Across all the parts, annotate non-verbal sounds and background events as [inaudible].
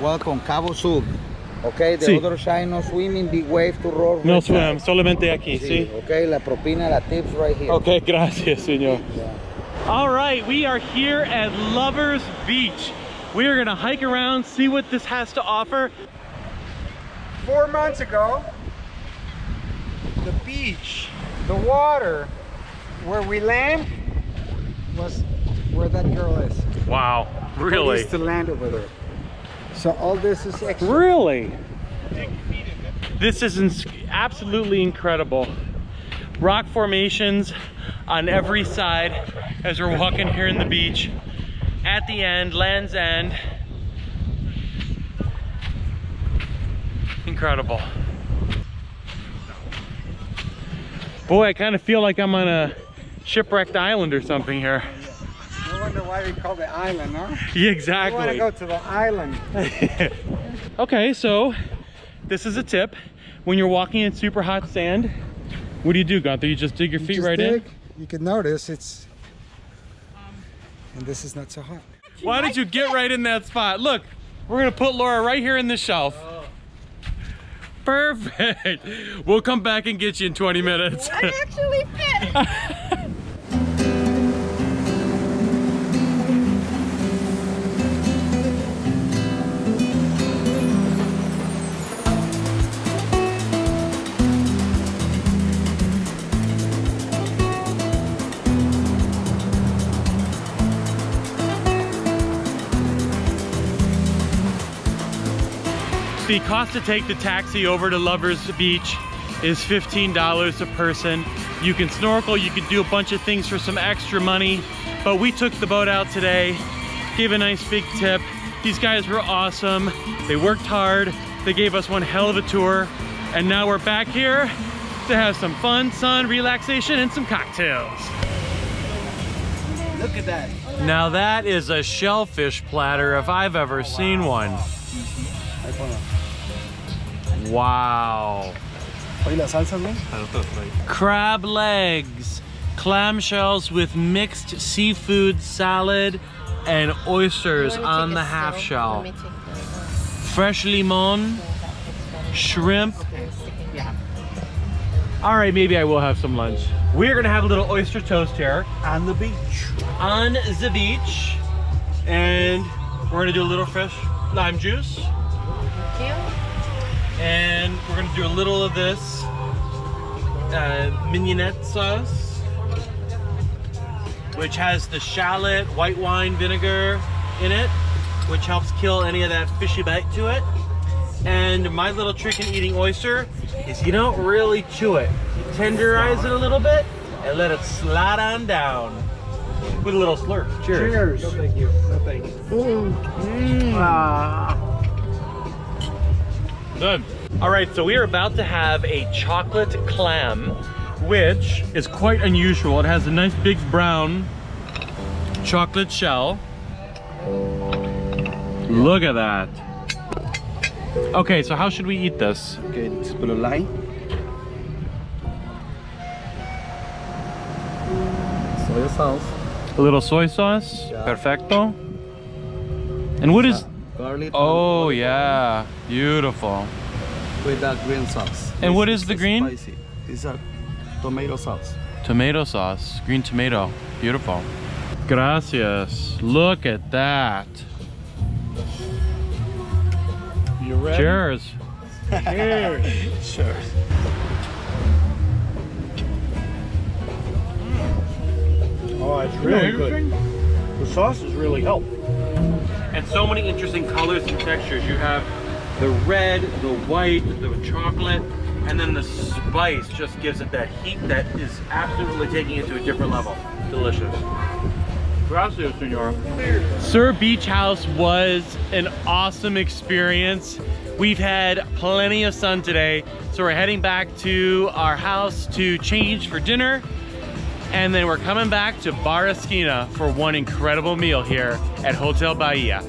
Welcome, Cabo Sud. Okay, the Sí. other side no swimming, big wave to roll. No right swim, side. solamente aquí, Sí, ¿sí? Okay, la propina, la tips right here. Okay, gracias, señor. All right, we are here at Lovers Beach. We are gonna hike around, see what this has to offer. Four months ago, the beach, the water, where we land, was where that girl is. Wow, We really? used to land over there. So all this is extra. Really? This is absolutely incredible. Rock formations on every side as we're walking here in the beach. At the end, Land's End. Incredible. Boy, I kind of feel like I'm on a shipwrecked island or something here. No wonder why they call the island, huh? [laughs] Yeah, I want to exactly. go to the island. [laughs] okay, so this is a tip. When you're walking in super hot sand, what do you do, Gunther? You just dig your You feet right dig, You can notice it's, and this is not so hot. Why did you get right in that spot? Look, we're gonna put Laura right here in this shelf. Oh. Perfect. We'll come back and get you in 20 minutes. I actually [laughs] fit. The cost to take the taxi over to Lovers Beach is $15 a person. You can snorkel, you can do a bunch of things for some extra money, but we took the boat out today, gave a nice big tip. These guys were awesome. They worked hard. They gave us one hell of a tour. And now we're back here to have some fun, sun, relaxation, and some cocktails. Look at that. Now that is a shellfish platter if I've ever seen one. Oh, Wow. Oye, la salsa, no? Crab legs, clamshells with mixed seafood salad and oysters on the half shell. Fresh limon, shrimp. All right, maybe I will have some lunch. We're gonna have a little oyster toast here On the beach. on the beach. And we're gonna do a little fresh lime juice. And we're gonna do a little of this uh, mignonette sauce, which has the shallot white wine vinegar in it, which helps kill any of that fishy bite to it. And my little trick in eating oyster is you don't really chew it. You tenderize it a little bit and let it slide on down with a little slurp. Cheers. Cheers. No, thank you. No, thank you. Ah. Good. All right, so we are about to have a chocolate clam, which is quite unusual. It has a nice big brown chocolate shell. Look at that. Okay, so how should we eat this? Okay, let's put a line. Soy sauce. A little soy sauce? Yeah. Perfecto. And what is... Garlic. Oh, yeah. Beautiful. With that green sauce. And This what is the green? Spicy. It's a tomato sauce. Tomato sauce, green tomato. Beautiful. Gracias. Look at that. You ready? Cheers. Cheers. [laughs] Sure. Oh, it's really good. The sauce is really help. And so many interesting colors and textures. You have the red, the white, the chocolate, and then the spice just gives it that heat that is absolutely taking it to a different level. Delicious. Gracias, senor. SUR Beach House was an awesome experience. We've had plenty of sun today, so we're heading back to our house to change for dinner. And then we're coming back to Bar Esquina for one incredible meal here at Hotel Bahia.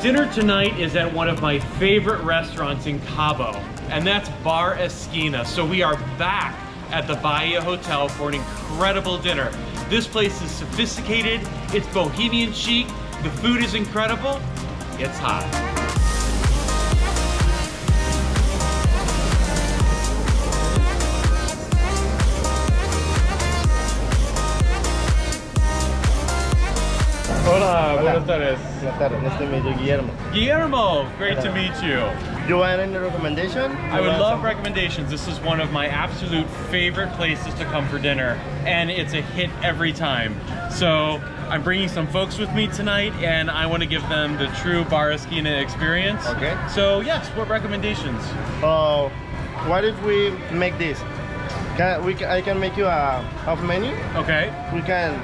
Dinner tonight is at one of my favorite restaurants in Cabo, and that's Bar Esquina. So we are back at the Bahia Hotel for an incredible dinner. This place is sophisticated, it's bohemian chic, the food is incredible, it's hot. Hola, buenas tardes. Buenas tardes, nice to meet you, Guillermo. Guillermo, great to meet you. Do you want any recommendation? I would love some- recommendations. This is one of my absolute favorite places to come for dinner, and it's a hit every time. So I'm bringing some folks with me tonight, and I want to give them the true Bar Esquina experience. Okay. So yes, what recommendations? Uh, oh, what if we make this? Can we? I can make you a half menu. Okay. We can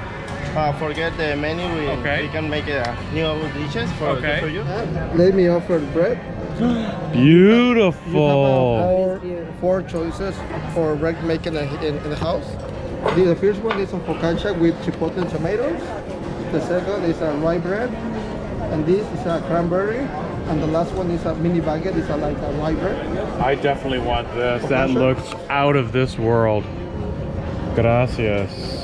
uh, forget the menu. We, Okay. we can make a new dishes for, Okay. for you. Let me offer bread. Beautiful. Four, four choices for bread making in, in, in the house. The, the first one is a focaccia with chipotle and tomatoes. The second is a rye bread. And this is a cranberry. And the last one is a mini baguette. It's a, like a rye bread. I definitely want this. That looks out of this world. Gracias.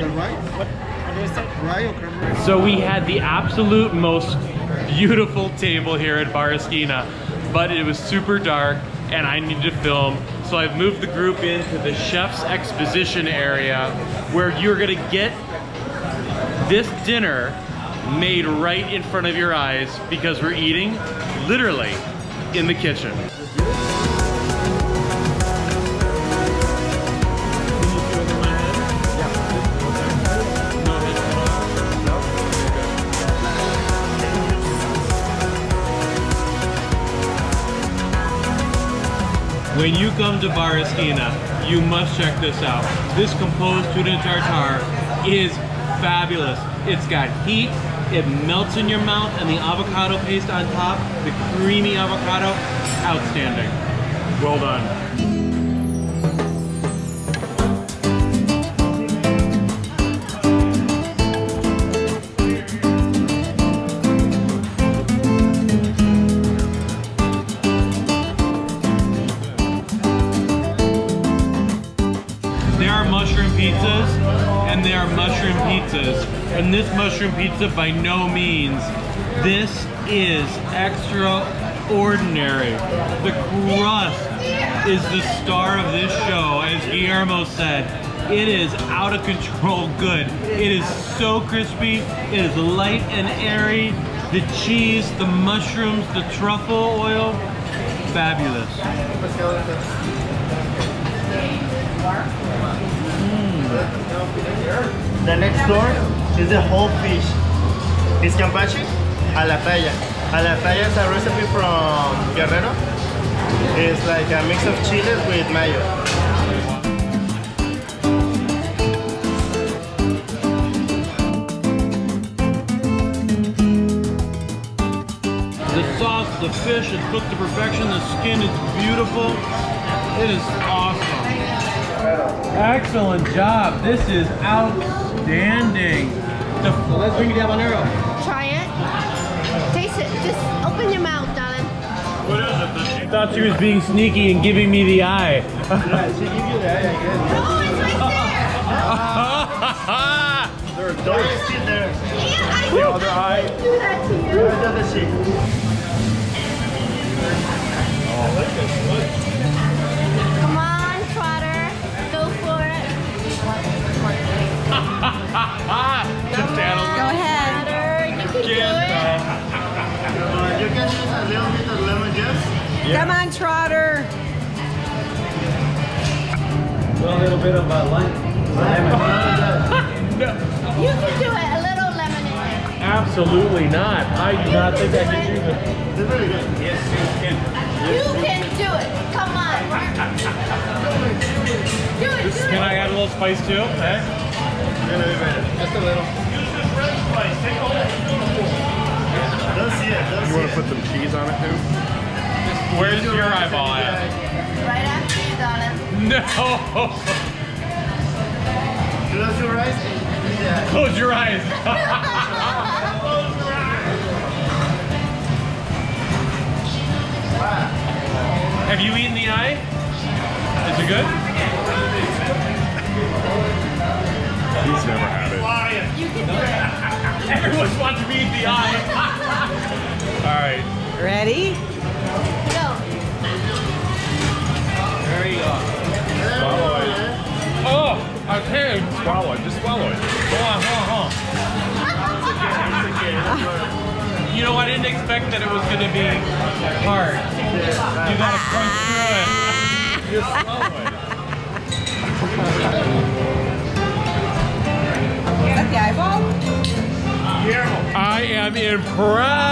The rye? What, what is it? Rye or cranberry? So we had the absolute most beautiful table here at Bar Esquina, but it was super dark and I needed to film. So I've moved the group into the chef's exposition area where you're gonna get this dinner made right in front of your eyes because we're eating literally in the kitchen. When you come to Bar Esquina, you must check this out. This composed tuna tartare is fabulous. It's got heat, it melts in your mouth, and the avocado paste on top, the creamy avocado, outstanding. Well done. Pizzas. And this mushroom pizza by no means, this is extraordinary. The crust is the star of this show, as Guillermo said. It is out of control good. It is so crispy, it is light and airy. The cheese, the mushrooms, the truffle oil, fabulous. Mm. The next door is the whole fish. It's campache a la talla. A la talla is a recipe from Guerrero. It's like a mix of chiles with mayo. The sauce, the fish is cooked to perfection. The skin is beautiful. It is awesome. Excellent job. This is outstanding. The, let's bring the habanero. Try it. Taste it. Just open your mouth, darling. What is it? She thought she was being sneaky and giving me the eye. Yeah, she give you that, I guess. Oh, it's right there. Their door is still there. Yeah, I The other eye. do that to you. Where does the juice. Come on, Trotter. A little bit of uh, lime. [laughs] You can do it. A little lemon in there. Absolutely not. I do not think I can do this. It's very good. You can do it. Come on. Do it. Do Can it. I add a little spice too? Okay. Just a little. use this red spice take Don't see it. Don't see it. put some cheese on it too? Where's your eyeball at? Right after you, Donna. No! Close your eyes. Yeah. Close your eyes. Close your eyes. [laughs] Have you eaten the eye? Is it good? He's never had it. You can do it. [laughs] Everyone's watching me eat the eye. [laughs] All right. Ready? I. Swallow it. Just swallow it. Hold on, hold on, hold on. You know, I didn't expect that it was going to be hard. You got to crunch through it. [laughs] Just swallow it. Is that the eyeball? I am impressed.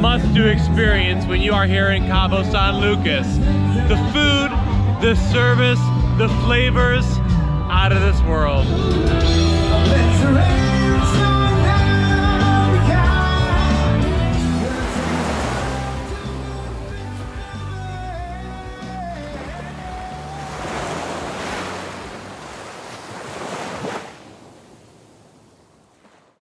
Must-do experience when you are here in Cabo San Lucas. The food, the service, the flavors, out of this world.